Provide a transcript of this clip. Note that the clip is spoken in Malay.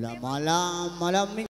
bila malam malam